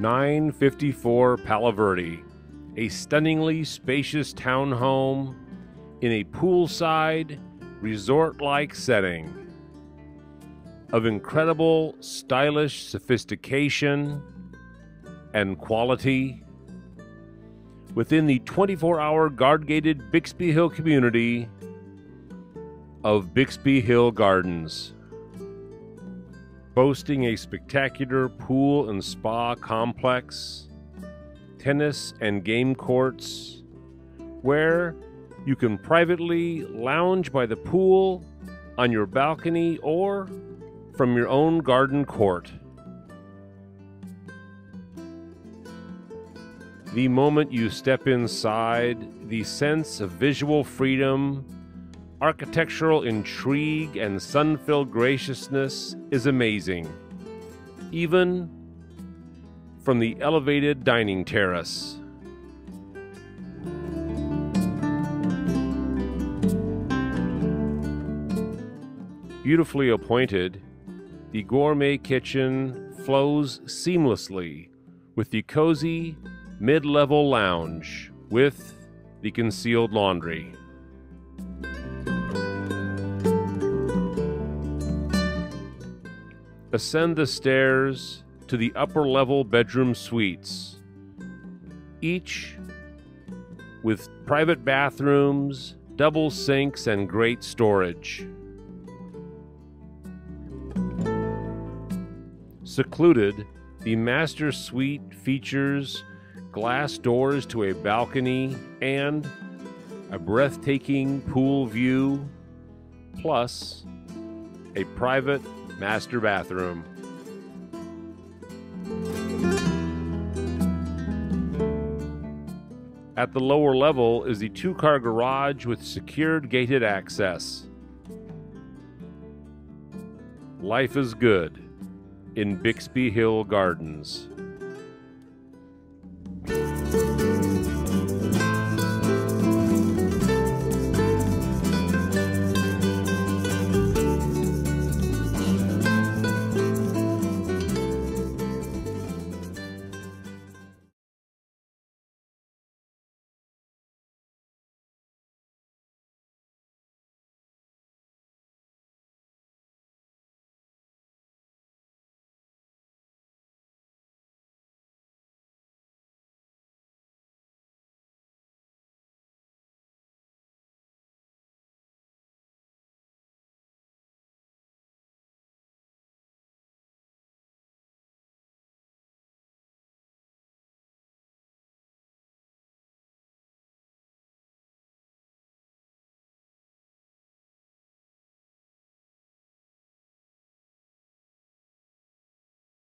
954 Palo Verde, a stunningly spacious townhome in a poolside, resort like setting of incredible stylish sophistication and quality within the 24 hour guard gated Bixby Hill community of Bixby Hill Gardens. Boasting a spectacular pool and spa complex, tennis and game courts, where you can privately lounge by the pool, on your balcony, or from your own garden court. The moment you step inside, the sense of visual freedom, architectural intrigue, and sun filled graciousness is amazing, even from the elevated dining terrace. Beautifully appointed, the gourmet kitchen flows seamlessly with the cozy mid level lounge with the concealed laundry. Ascend the stairs to the upper level bedroom suites, each with private bathrooms, double sinks, and great storage. Secluded, the master suite features glass doors to a balcony and a breathtaking pool view, plus a private master bathroom. At the lower level is the two car garage with secured gated access. Life is good in Bixby Hill Gardens.